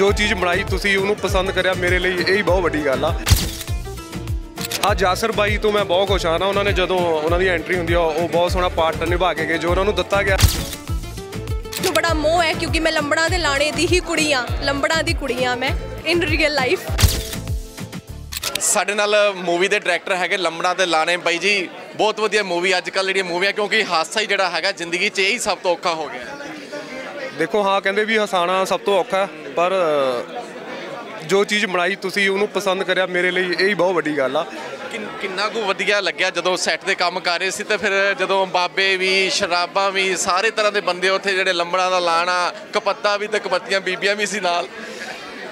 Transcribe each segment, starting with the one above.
ਜੋ ਚੀਜ਼ ਬਣਾਈ ਤੁਸੀਂ ਉਹਨੂੰ ਪਸੰਦ ਕਰਿਆ ਮੇਰੇ ਲਈ ਇਹ ਹੀ ਬਹੁਤ ਵੱਡੀ ਗੱਲ ਆ। ਆ ਜਾਸਰ ਬਾਈ ਤੋਂ ਮੈਂ ਬਹੁਤ ਖੁਸ਼ ਹਾਂ ਨਾ ਉਹਨਾਂ ਨੇ ਜਦੋਂ ਉਹਨਾਂ ਦੀ ਐਂਟਰੀ ਹੁੰਦੀ ਆ ਉਹ ਬਹੁਤ ਸੋਹਣਾ ਪਾਰਟ ਨਿਭਾ ਕੇ ਗਏ ਜੋ ਉਹਨਾਂ ਨੂੰ ਦਿੱਤਾ ਗਿਆ। ਨੂੰ ਬੜਾ ਮੋਹ ਹੈ ਕਿਉਂਕਿ ਮੈਂ ਲੰਬੜਾਂ ਦੇ ਲਾਣੇ ਦੀ ਹੀ ਕੁੜੀ ਆ ਲੰਬੜਾਂ ਦੀ ਕੁੜੀ ਆ ਮੈਂ ਇਨ ਰੀਅਲ ਲਾਈਫ ਸਾਡੇ ਨਾਲ ਮੂਵੀ ਦੇ ਡਾਇਰੈਕਟਰ ਹੈਗੇ ਲੰਬੜਾ ਤੇ ਲਾਣੇ। ਬਾਈ ਜੀ ਬਹੁਤ ਵਧੀਆ ਮੂਵੀ ਅੱਜ ਕੱਲ ਜਿਹੜੀਆਂ ਮੂਵੀਆਂ ਕਿਉਂਕਿ ਹਾਦਸਾ ਹੀ ਜਿਹੜਾ ਹੈਗਾ ਜ਼ਿੰਦਗੀ 'ਚ ਇਹ ਹੀ ਸਭ ਤੋਂ ਔਖਾ ਹੋ ਗਿਆ। ਦੇਖੋ ਹਾਂ ਕਹਿੰਦੇ ਵੀ ਹਸਾਣਾ ਸਭ ਤੋਂ ਔਖਾ ਪਰ, ਜੋ ਚੀਜ਼ ਬਣਾਈ ਤੁਸੀਂ ਉਹਨੂੰ ਪਸੰਦ ਕਰਿਆ, ਮੇਰੇ ਲਈ ਇਹ ਹੀ ਬਹੁਤ ਵੱਡੀ ਗੱਲ ਆ। ਕਿੰਨ- ਕਿੰਨਾ ਕੁ ਵਧੀਆ ਲੱਗਿਆ ਜਦੋਂ ਸੈੱਟ ਤੇ ਕੰਮ ਕਰ ਰਹੇ ਸੀ ਤੇ ਫਿਰ ਜਦੋਂ ਬਾਬੇ ਵੀ, ਸ਼ਰਾਬਾਂ ਵੀ, ਸਾਰੇ ਤਰ੍ਹਾਂ ਦੇ ਬੰਦੇ ਉੱਥੇ ਜਿਹੜੇ ਲੰਬੜਾਂ ਦਾ ਲਾਣਾ, ਕਪੱਤਾ ਵੀ ਤੇ ਕਪੱਤੀਆਂ ਬੀਬੀਆਂ ਵੀ ਸੀ ਨਾਲ।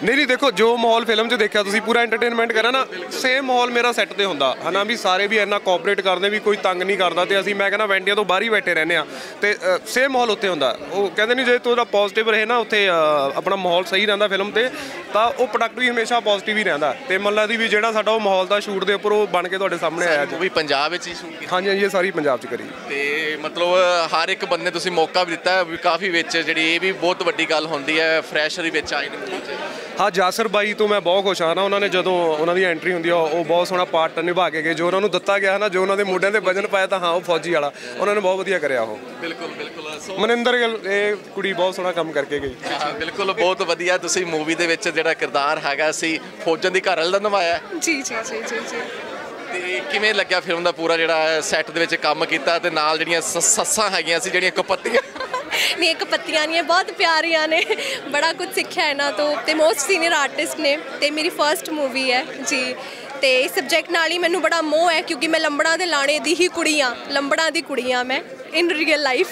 ਨਹੀਂ ਨਹੀਂ ਦੇਖੋ ਜੋ ਮਾਹੌਲ ਫਿਲਮ 'ਚ ਦੇਖਿਆ ਤੁਸੀਂ ਪੂਰਾ ਐਂਟਰਟੇਨਮੈਂਟ ਕਰਿਆ ਨਾ ਸੇਮ ਮਾਹੌਲ ਮੇਰਾ ਸੈੱਟ ਤੇ ਹੁੰਦਾ। ਹਨਾ ਵੀ ਸਾਰੇ ਵੀ ਇੰਨਾ ਕੋਆਪਰੇਟ ਕਰਦੇ ਵੀ ਕੋਈ ਤੰਗ ਨਹੀਂ ਕਰਦਾ ਤੇ ਅਸੀਂ ਮੈਂ ਕਹਿੰਦਾ ਵੈਂਡੀਆਂ ਤੋਂ ਬਾਹਰ ਹੀ ਬੈਠੇ ਰਹਿੰਦੇ ਆ ਤੇ ਸੇਮ ਮਾਹੌਲ ਉੱਤੇ ਹੁੰਦਾ। ਉਹ ਕਹਿੰਦੇ ਨਹੀਂ ਜੇ ਤੁਹਾਡਾ ਪੋਜ਼ਿਟਿਵ ਰਹੇ ਨਾ ਉੱਥੇ ਆਪਣਾ ਮਾਹੌਲ ਸਹੀ ਰਹਿੰਦਾ ਫਿਲਮ ਤੇ ਤਾਂ ਉਹ ਪ੍ਰੋਡਕਟ ਵੀ ਹਮੇਸ਼ਾ ਪੋਜ਼ਿਟਿਵ ਹੀ ਰਹਿੰਦਾ। ਤੇ ਮੰਨ ਲਾ ਦੀ ਵੀ ਜਿਹੜਾ ਸਾਡਾ ਉਹ ਮਾਹੌਲ ਦਾ ਸ਼ੂਟ ਦੇ ਉੱਪਰ ਉਹ ਬਣ ਕੇ ਤੁਹਾਡੇ ਸਾਹਮਣੇ ਆਇਆ ਅੱਜ। ਮੂਵੀ ਪੰਜਾਬ ਵਿੱਚ ਹੀ ਸ਼ੂਟ ਕੀਤੀ। ਹਾਂਜੀ ਹਾਂਜੀ ਇਹ ਸਾਰੀ ਪੰਜਾਬ 'ਚ ਕਰੀ। ਤੇ ਮਤਲਬ ਹਰ ਇੱਕ ਬੰਦੇ ਤੁਸੀਂ ਮੌਕਾ ਵੀ ਦਿੱਤਾ ਵੀ ਕਾਫੀ ਵਿੱਚ ਜਿਹੜੀ ਇਹ ਵੀ ਬਹੁਤ ਵੱਡੀ ਗੱਲ ਹੁੰਦੀ ਹੈ ਫਰੈਸ਼ਰ ਹੀ ਵਿੱਚ ਆਏ ਨੇ। ਹਾਂ ਜਾਸਰ ਬਾਈ ਤੋਂ ਮੈਂ ਬਹੁਤ ਖੁਸ਼ ਹਾਂ ਨਾ ਉਹਨਾਂ ਨੇ ਜਦੋਂ ਉਹਨਾਂ ਦੀ ਐਂਟਰੀ ਹੁੰਦੀ ਆ ਉਹ ਬਹੁਤ ਸੋਹਣਾ ਪਾਰਟ ਨਿਭਾ ਕੇ ਗਏ। ਜੋ ਉਹਨਾਂ ਨੂੰ ਦਿੱਤਾ ਗਿਆ ਨਾ ਜੋ ਉਹਨਾਂ ਦੇ ਮੋਢਿਆਂ ਤੇ ਵਜਨ ਪਾਇਆ ਤਾਂ ਹਾਂ ਉਹ ਫੌਜੀ ਵਾਲਾ। ਉਹਨਾਂ ਨੇ ਬਹੁਤ ਵਧੀਆ ਕਰਿਆ ਉਹ। ਬਿਲਕੁਲ ਬਿਲਕੁਲ। ਮਨਿੰਦਰ ਗਿੱਲ ਇਹ ਕੁੜੀ ਬਹੁਤ ਸੋਹਣਾ ਕੰਮ ਕਰਕੇ ਗਈ। ਹਾਂ, ਬਿਲਕੁਲ ਬਹੁਤ ਵਧੀਆ। ਤੁਸੀਂ ਮੂਵੀ ਦੇ ਵਿੱਚ ਜਿਹੜਾ ਕਿਰਦਾਰ ਹੈਗਾ ਸੀ ਫੌਜਨ ਦੀ ਘਰ ਵਾਲੇ ਦਾ ਨਿਭਾਇਆ ਹੈ। ਜੀ ਜੀ ਜੀ ਜੀ ਜੀ। ਤੇ ਕਿਵੇਂ ਲੱਗਿਆ ਫਿਲਮ ਦਾ ਪੂਰਾ ਜਿਹੜਾ ਸੈੱਟ ਦੇ ਵਿੱਚ ਕੰਮ ਕੀਤਾ ਤੇ ਨਾਲ ਜਿਹੜੀਆਂ ਸੱਸਾਂ ਹੈਗੀਆਂ ਸੀ ਜਿਹੜੀਆਂ ਕਪੱਤੀਆਂ? ਨਹੀਂ ਇੱਕ ਪੱਤੀਆਂ ਨਹੀਂ ਹੈ ਬਹੁਤ ਪਿਆਰੀਆਂ ਨੇ। ਬੜਾ ਕੁਝ ਸਿੱਖਿਆ ਇਹਨਾਂ ਤੋਂ। ਤੇ ਮੋਸਟ ਸੀਨੀਅਰ ਆਰਟਿਸਟ ਨੇ। ਤੇ ਮੇਰੀ ਫਰਸਟ ਮੂਵੀ ਹੈ ਜੀ। ਤੇ ਇਸ ਸਬਜੈਕਟ ਨਾਲ ਹੀ ਮੈਨੂੰ ਬੜਾ ਮੋਹ ਹੈ ਕਿਉਂਕਿ ਮੈਂ ਲੰਬੜਾਂ ਦੇ ਲਾਣੇ ਦੀ ਹੀ ਕੁੜੀ ਆ ਲੰਬੜਾਂ ਦੀ ਕੁੜੀ ਆ ਮੈਂ ਇਨ ਰੀਅਲ ਲਾਈਫ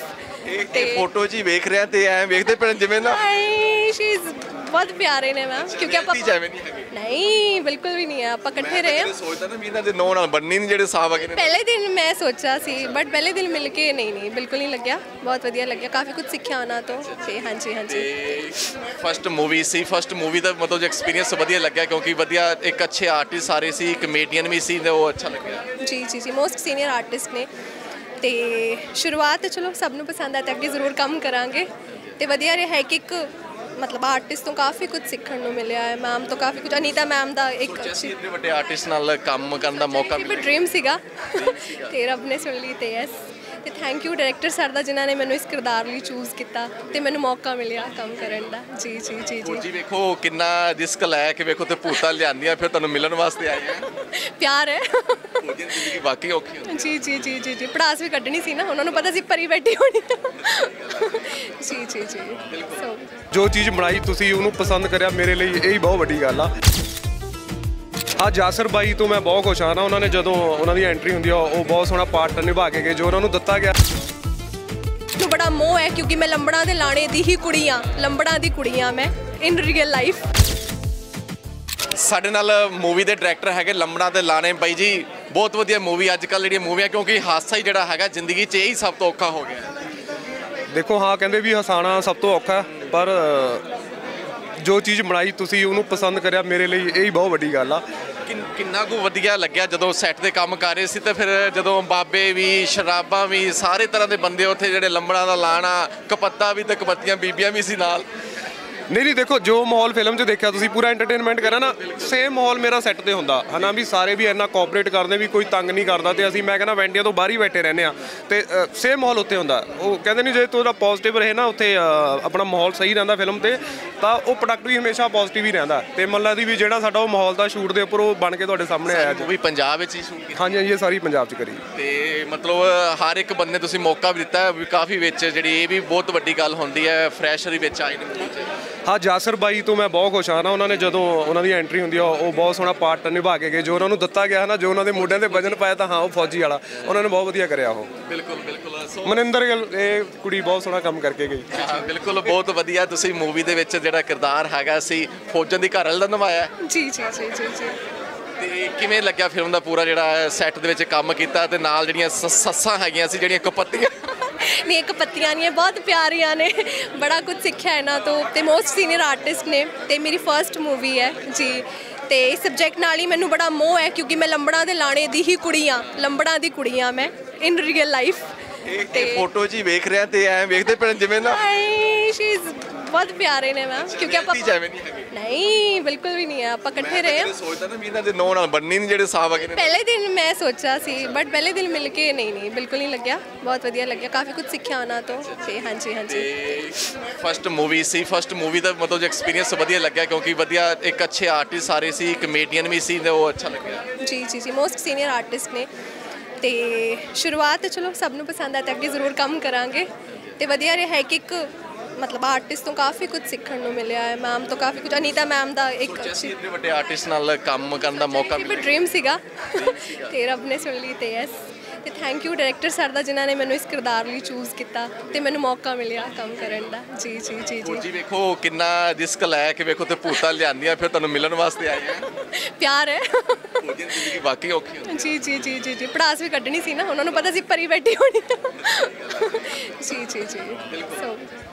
ਇਹ ਫੋਟੋ ਹੀ ਵੇਖ ਰਿਹਾ ਤੇ ਐ ਵੇਖਦੇ ਪਏ ਜਿਵੇਂ ਨਾ। ਸ਼ੀ ਇਜ਼ ਬਹੁਤ ਪਿਆਰੇ ਨੇ ਮੈਮ ਕਿਉਂਕਿ ਆਪਾਂ ਜਿਵੇਂ ਨਹੀਂ ਹੈਗੀ ਨਹੀਂ ਬਿਲਕੁਲ ਵੀ ਨਹੀਂ ਹੈ ਆਪਾਂ ਇਕੱਠੇ ਰਹੇ ਹਾਂ ਸੋਚਦਾ ਨਾ ਵੀ ਇਹਨਾਂ ਦੇ ਨੌ ਨਾਲ ਬੰਨੀ ਨਹੀਂ ਜਿਹੜੇ ਸਾਹ ਵਗੇ ਨੇ ਪਹਿਲੇ ਦਿਨ ਮੈਂ ਸੋਚਿਆ ਸੀ ਬਟ ਪਹਿਲੇ ਦਿਨ ਮਿਲ ਕੇ ਨਹੀਂ ਨਹੀਂ ਬਿਲਕੁਲ ਨਹੀਂ ਲੱਗਿਆ ਬਹੁਤ ਵਧੀਆ ਲੱਗਿਆ ਕਾਫੀ ਕੁਝ ਸਿੱਖਿਆ ਉਹਨਾਂ ਤੋਂ ਤੇ ਹਾਂਜੀ ਹਾਂਜੀ ਫਸਟ ਮੂਵੀ ਸੀ ਫਸਟ ਮੂਵੀ ਦਾ ਮਤਲਬ ਜੋ ਐਕਸਪੀਰੀਅੰਸ ਵਧੀਆ ਲੱਗਿਆ ਕਿਉਂਕਿ ਵਧੀਆ ਇੱਕ ਅੱਛੇ ਆਰਟਿਸਟ ਸਾਰੇ ਸੀ ਕਮੇਡੀਅਨ ਵੀ ਸੀ ਤੇ ਉਹ ਅੱਛਾ ਲੱਗਿਆ ਜੀ ਜੀ ਜੀ ਮੋਸਟ ਸੀਨੀਅਰ ਆਰਟਿਸਟ ਨੇ ਤੇ ਸ਼ੁਰੂਆਤ ਚਲੋ ਸਭ ਨੂੰ ਪਸੰਦ ਆ ਤੇ ਅੱਗੇ ਜ਼ਰੂਰ ਕੰਮ ਕਰਾਂਗੇ ਤੇ ਵਧੀਆ ਰਿਹਾ ਹੈ ਕਿ ਇੱਕ ਮਤਲਬ ਆਰਟਿਸਟ ਤੋਂ ਕਾਫੀ ਕੁਝ ਸਿੱਖਣ ਨੂੰ ਮਿਲਿਆ ਹੈ ਮੈਮ ਤੋਂ ਕਾਫੀ ਕੁਝ ਅਨੀਤਾ ਮੈਮ ਦਾ ਇੱਕ ਜੈਸੀ ਇੰਨੇ ਵੱਡੇ ਆਰਟਿਸਟ ਨਾਲ ਕੰਮ ਕਰਨ ਦਾ ਮੌਕਾ ਮਿਲਿਆ। ਡ੍ਰੀਮ ਸੀਗਾ। ਤੇ ਰੱਬ ਨੇ ਸੁਣ ਲਈ ਤੇ ਯੈਸ ਤੇ ਥੈਂਕ ਯੂ ਡਾਇਰੈਕਟਰ ਸਰ ਦਾ ਜਿਨ੍ਹਾਂ ਨੇ ਮੈਨੂੰ ਇਸ ਕਿਰਦਾਰ ਲਈ ਚੂਜ਼ ਕੀਤਾ ਤੇ ਮੈਨੂੰ ਮੌਕਾ ਮਿਲਿਆ ਕੰਮ ਕਰਨ ਦਾ। ਜੀ ਜੀ ਜੀ ਜੀ। ਜੀ ਵੇਖੋ ਕਿੰਨਾ ਰਿਸਕ ਲਾਇਆ ਕਿ ਵੇਖੋ ਤੇ ਭੂਤਾਂ ਲਿਆਂਦੀਆਂ ਫਿਰ ਤੁਹਾਨੂੰ ਮਿਲਣ ਵਾਸਤੇ ਆਏ ਆ। ਪਿਆਰ ਹੈ। ਜ਼ਿੰਦਗੀ ਵਾਕਈ ਔਖੀ ਹੁੰਦੀ ਜੀ ਜੀ ਜੀ ਜੀ ਜੀ। ਪੜਾਸ ਵੀ ਕੱਢਣੀ ਸੀ ਨਾ ਉਹਨਾਂ ਨੂੰ ਪਤਾ ਸੀ ਪਰੀ ਬੈਠੀ ਹੋਣੀ ਆ। ਜੀ ਜੀ ਜੀ। ਜੋ ਚੀਜ਼ ਬਣਾਈ ਤੁਸੀਂ ਉਹਨੂੰ ਪਸੰਦ ਕਰਿਆ ਮੇਰੇ ਲਈ ਇਹ ਹੀ ਬਹੁਤ ਵੱਡੀ ਗੱਲ ਆ। ਆ ਜਾਸਰ ਬਾਈ ਤੋਂ ਮੈਂ ਬਹੁਤ ਖੁਸ਼ ਹਾਂ ਨਾ ਉਹਨਾਂ ਨੇ ਜਦੋਂ ਉਹਨਾਂ ਦੀ ਐਂਟਰੀ ਹੁੰਦੀ ਆ ਉਹ ਬਹੁਤ ਸੋਹਣਾ ਪਾਰਟ ਨਿਭਾ ਕੇ ਗਏ ਜੋ ਉਹਨਾਂ ਨੂੰ ਦਿੱਤਾ ਗਿਆ। ਨੂੰ ਬੜਾ ਮੋਹ ਹੈ ਕਿਉਂਕਿ ਮੈਂ ਲੰਬੜਾਂ ਦੇ ਲਾਣੇ ਦੀ ਹੀ ਕੁੜੀ ਆ ਲੰਬੜਾਂ ਦੀ ਕੁੜੀ ਆ ਮੈਂ ਇਨ ਰੀਅਲ ਲਾਈਫ ਸਾਡੇ ਨਾਲ ਮੂਵੀ ਦੇ ਡਾਇਰੈਕਟਰ ਹੈਗੇ ਲੰਬੜਾ ਤੇ ਲਾਣੇ। ਬਾਈ ਜੀ ਬਹੁਤ ਵਧੀਆ ਮੂਵੀ ਅੱਜ ਕੱਲ ਜਿਹੜੀਆਂ ਮੂਵੀਆਂ ਕਿਉਂਕਿ ਹਾਦਸਾ ਹੀ ਜਿਹੜਾ ਹੈਗਾ ਜ਼ਿੰਦਗੀ 'ਚ ਇਹ ਸਭ ਤੋਂ ਔਖਾ ਹੋ ਗਿਆ। ਦੇਖੋ ਹਾਂ ਕਹਿੰਦੇ ਵੀ ਹਸਾਣਾ ਸਭ ਤੋਂ ਔਖਾ ਪਰ ਜੋ ਚੀਜ਼ ਬਣਾਈ ਤੁਸੀਂ ਉਹਨੂੰ ਪਸੰਦ ਕਰਿਆ ਮੇਰੇ ਲਈ ਇਹ ਹੀ ਬਹੁਤ ਵੱਡੀ ਗੱਲ ਆ। ਕਿੰਨ- ਕਿੰਨਾ ਕੁ ਵਧੀਆ ਲੱਗਿਆ ਜਦੋਂ ਸੈੱਟ ਤੇ ਕੰਮ ਕਰ ਰਹੇ ਸੀ ਤੇ ਫਿਰ ਜਦੋਂ ਬਾਬੇ ਵੀ ਸ਼ਰਾਬਾਂ ਵੀ ਸਾਰੇ ਤਰ੍ਹਾਂ ਦੇ ਬੰਦੇ ਉੱਥੇ ਜਿਹੜੇ ਲੰਬੜਾ ਦਾ ਲਾਣਾ ਕਪੱਤਾ ਵੀ ਤੇ ਕਪੱਤੀਆਂ ਬੀਬੀਆਂ ਵੀ ਸੀ ਨਾਲ। ਨਹੀਂ ਨਹੀਂ ਦੇਖੋ ਜੋ ਮਾਹੌਲ ਫਿਲਮ 'ਚ ਦੇਖਿਆ ਤੁਸੀਂ ਪੂਰਾ ਐਂਟਰਟੇਨਮੈਂਟ ਕਰਿਆ ਨਾ ਸੇਮ ਮਾਹੌਲ ਮੇਰਾ ਸੈੱਟ ਤੇ ਹੁੰਦਾ। ਹਨਾ ਵੀ ਸਾਰੇ ਵੀ ਇੰਨਾ ਕੋਆਪਰੇਟ ਕਰਦੇ ਵੀ ਕੋਈ ਤੰਗ ਨਹੀਂ ਕਰਦਾ ਤੇ ਅਸੀਂ ਮੈਂ ਕਹਿੰਦਾ ਵੈਂਡੀਆਂ ਤੋਂ ਬਾਹਰ ਹੀ ਬੈਠੇ ਰਹਿੰਦੇ ਆ ਤੇ ਸੇਮ ਮਾਹੌਲ ਉੱਤੇ ਹੁੰਦਾ। ਉਹ ਕਹਿੰਦੇ ਨਹੀਂ ਜੇ ਤੁਹਾਡਾ ਪੋਜ਼ਿਟਿਵ ਰਹੇ ਨਾ ਉੱਥੇ ਆਪਣਾ ਮਾਹੌਲ ਸਹੀ ਰਹਿੰਦਾ ਫਿਲਮ ਤੇ ਤਾਂ ਉਹ ਪ੍ਰੋਡਕਟ ਵੀ ਹਮੇਸ਼ਾ ਪੋਜ਼ਿਟਿਵ ਹੀ ਰਹਿੰਦਾ। ਤੇ ਮੰਨ ਲਾ ਦੀ ਵੀ ਜਿਹੜਾ ਸਾਡਾ ਉਹ ਮਾਹੌਲ ਦਾ ਸ਼ੂਟ ਦੇ ਉੱਪਰ ਉਹ ਬਣ ਕੇ ਤੁਹਾਡੇ ਸਾਹਮਣੇ ਆਇਆ ਅੱਜ। ਮੂਵੀ ਪੰਜਾਬ ਵਿੱਚ ਹੀ ਸ਼ੂਟ ਕੀਤੀ। ਹਾਂਜੀ ਹਾਂਜੀ ਇਹ ਸਾਰੀ ਪੰਜਾਬ 'ਚ ਕਰੀ। ਤੇ ਮਤਲਬ ਹਰ ਇੱਕ ਬੰਦੇ ਤੁਸੀਂ ਮੌਕਾ ਵੀ ਦਿੱਤਾ ਵੀ ਕਾਫੀ ਵਿੱਚ ਜਿਹੜੀ ਇਹ ਵੀ ਬਹੁਤ ਵੱਡੀ ਗੱਲ ਹੁੰਦੀ ਹੈ ਫਰੈਸ਼ਰ ਹੀ ਵਿੱਚ ਆਏ ਨੇ। ਹਾਂ ਜਾਸਰ ਬਾਈ ਤੋਂ ਮੈਂ ਬਹੁਤ ਖੁਸ਼ ਹਾਂ ਨਾ ਉਹਨਾਂ ਨੇ ਜਦੋਂ ਉਹਨਾਂ ਦੀ ਐਂਟਰੀ ਹੁੰਦੀ ਆ ਉਹ ਬਹੁਤ ਸੋਹਣਾ ਪਾਰਟ ਨਿਭਾ ਕੇ ਗਏ। ਜੋ ਉਹਨਾਂ ਨੂੰ ਦਿੱਤਾ ਗਿਆ ਨਾ ਜੋ ਉਹਨਾਂ ਦੇ ਮੋਢਿਆਂ ਤੇ ਵਜਨ ਪਾਇਆ ਤਾਂ ਹਾਂ ਉਹ ਫੌਜੀ ਵਾਲਾ। ਉਹਨਾਂ ਨੇ ਬਹੁਤ ਵਧੀਆ ਕਰਿਆ ਉਹ। ਬਿਲਕੁਲ ਬਿਲਕੁਲ। ਸੋ ਮਨਿੰਦਰ ਗਿੱਲ ਇਹ ਕੁੜੀ ਬਹੁਤ ਸੋਹਣਾ ਕੰਮ ਕਰਕੇ ਗਈ। ਹਾਂ, ਬਿਲਕੁਲ ਬਹੁਤ ਵਧੀਆ। ਤੁਸੀਂ ਮੂਵੀ ਦੇ ਵਿੱਚ ਜਿਹੜਾ ਕਿਰਦਾਰ ਹੈਗਾ ਸੀ ਫੌਜਨ ਦੀ ਘਰ ਵਾਲੇ ਦਾ ਨਿਭਾਇਆ ਹੈ। ਜੀ ਜੀ ਜੀ ਜੀ ਜੀ। ਤੇ ਕਿਵੇਂ ਲੱਗਿਆ ਫਿਲਮ ਦਾ ਪੂਰਾ ਜਿਹੜਾ ਸੈੱਟ ਦੇ ਵਿੱਚ ਕੰਮ ਕੀਤਾ ਤੇ ਨਾਲ ਜਿਹੜੀਆਂ ਸੱਸਾਂ ਹੈਗੀਆਂ ਸੀ ਜਿਹੜੀਆਂ ਕਪੱਤੀਆਂ? ਨਹੀਂ ਇੱਕ ਪੱਤੀਆਂ ਨਹੀਂ ਹੈ ਬਹੁਤ ਪਿਆਰੀਆਂ ਨੇ। ਬੜਾ ਕੁਝ ਸਿੱਖਿਆ ਇਹਨਾਂ ਤੋਂ। ਤੇ ਮੋਸਟ ਸੀਨੀਅਰ ਆਰਟਿਸਟ ਨੇ। ਤੇ ਮੇਰੀ ਫਰਸਟ ਮੂਵੀ ਹੈ ਜੀ। ਤੇ ਇਸ ਸਬਜੈਕਟ ਨਾਲ ਹੀ ਮੈਨੂੰ ਬੜਾ ਮੋਹ ਹੈ ਕਿਉਂਕਿ ਮੈਂ ਲੰਬੜਾਂ ਦੇ ਲਾਣੇ ਦੀ ਹੀ ਕੁੜੀ ਆ ਲੰਬੜਾਂ ਦੀ ਕੁੜੀ ਆ ਮੈਂ ਇਨ ਰੀਅਲ ਲਾਈਫ ਇਹ ਫੋਟੋ ਹੀ ਵੇਖ ਰਿਹਾ ਤੇ ਐ ਵੇਖਦੇ ਪਏ ਜਿਵੇਂ ਨਾ। ਸ਼ੀ ਇਜ਼ ਬਹੁਤ ਪਿਆਰੇ ਨੇ ਮੈਮ ਕਿਉਂਕਿ ਆਪਾਂ ਐਵੇਂ ਨਹੀਂ ਹੈਗੇ ਨਹੀਂ ਬਿਲਕੁਲ ਵੀ ਨਹੀਂ ਹੈ ਆਪਾਂ ਇਕੱਠੇ ਰਹੇ ਹਾਂ ਸੋਚਦਾ ਨਾ ਵੀ ਇਹਨਾਂ ਦੇ ਨੌ ਨਾਲ ਬੰਨੀ ਨਹੀਂ ਜਿਹੜੇ ਸਾਹ ਵਗੇ ਨੇ ਪਹਿਲੇ ਦਿਨ ਮੈਂ ਸੋਚਿਆ ਸੀ ਬਟ ਪਹਿਲੇ ਦਿਨ ਮਿਲ ਕੇ ਨਹੀਂ ਨਹੀਂ ਬਿਲਕੁਲ ਨਹੀਂ ਲੱਗਿਆ ਬਹੁਤ ਵਧੀਆ ਲੱਗਿਆ ਕਾਫੀ ਕੁਝ ਸਿੱਖਿਆ ਉਹਨਾਂ ਤੋਂ ਤੇ ਹਾਂਜੀ ਹਾਂਜੀ ਫਸਟ ਮੂਵੀ ਸੀ ਫਸਟ ਮੂਵੀ ਦਾ ਮਤਲਬ ਐਕਸਪੀਰੀਅੰਸ ਵਧੀਆ ਲੱਗਿਆ ਕਿਉਂਕਿ ਵਧੀਆ ਇੱਕ ਅੱਛੇ ਆਰਟਿਸਟ ਸਾਰੇ ਸੀ ਕਮੇਡੀਅਨ ਵੀ ਸੀ ਤੇ ਉਹ ਅੱਛਾ ਲੱਗਿਆ ਜੀ ਜੀ ਜੀ ਮੋਸਟ ਸੀਨੀਅਰ ਆਰਟਿਸਟ ਨੇ ਤੇ ਸ਼ੁਰੂਆਤ ਚਲੋ ਸਭ ਨੂੰ ਪਸੰਦ ਆ ਤੇ ਅੱਗੇ ਜ਼ਰੂਰ ਕੰਮ ਕਰਾਂਗੇ ਤੇ ਵਧੀਆ ਰਿਹਾ ਹੈ ਕਿ ਇੱਕ ਮਤਲਬ ਆਰਟਿਸਟ ਤੋਂ ਕਾਫੀ ਕੁਝ ਸਿੱਖਣ ਨੂੰ ਮਿਲਿਆ ਹੈ ਮੈਮ ਤੋਂ ਕਾਫੀ ਕੁਝ ਅਨੀਤਾ ਮੈਮ ਦਾ ਇੱਕ ਜੈਸੀ ਇੰਨੇ ਵੱਡੇ ਆਰਟਿਸਟ ਨਾਲ ਕੰਮ ਕਰਨ ਦਾ ਮੌਕਾ ਮਿਲਿਆ ਡ੍ਰੀਮ ਸੀਗਾ। ਤੇ ਰੱਬ ਨੇ ਸੁਣ ਲਈ ਤੇ ਯੈਸ ਤੇ ਥੈਂਕ ਯੂ ਡਾਇਰੈਕਟਰ ਸਰ ਦਾ ਜਿਨ੍ਹਾਂ ਨੇ ਮੈਨੂੰ ਇਸ ਕਿਰਦਾਰ ਲਈ ਚੂਜ਼ ਕੀਤਾ ਤੇ ਮੈਨੂੰ ਮੌਕਾ ਮਿਲਿਆ ਕੰਮ ਕਰਨ ਦਾ। ਜੀ ਜੀ ਜੀ ਜੀ। ਜੀ ਵੇਖੋ ਕਿੰਨਾ ਰਿਸਕ ਲੈ ਕੇ ਵੇਖੋ ਤੇ ਭੂਤਾਂ ਲਿਆਂਦੀਆਂ ਫਿਰ ਤੁਹਾਨੂੰ ਮਿਲਣ ਵਾਸਤੇ ਆਏ ਆ। ਪਿਆਰ ਹੈ। ਦੀ ਜ਼ਿੰਦਗੀ ਵਾਕਈ ਔਖੀ ਹੁੰਦੀ ਜੀ ਜੀ ਜੀ ਜੀ ਜੀ। ਪੜਾਸ ਵੀ ਕੱਢਣੀ ਸੀ ਨਾ ਉਹਨਾਂ ਨੂੰ ਪਤਾ ਸੀ ਪਰੀ ਬੈਠੀ ਹੋਣੀ। ਜੀ ਜੀ ਜੀ। ਸੋ